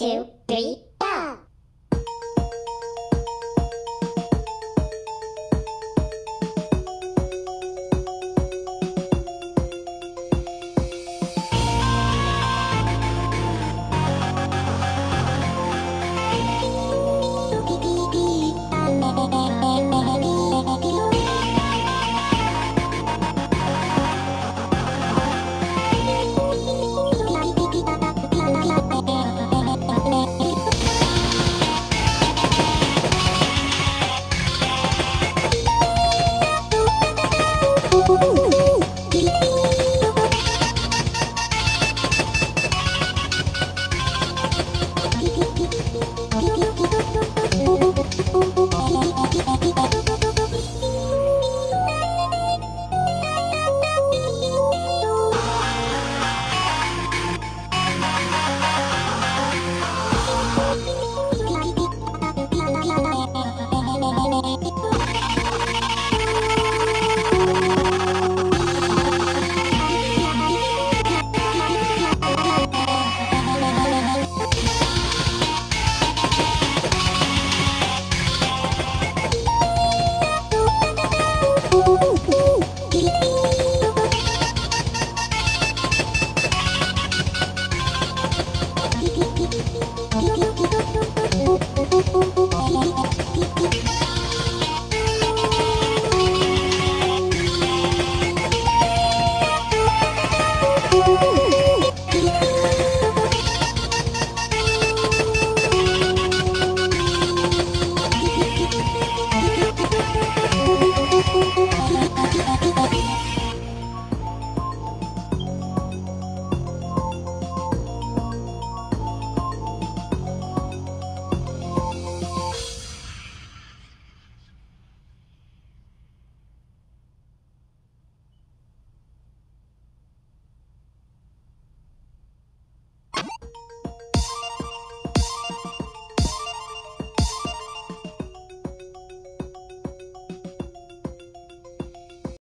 two.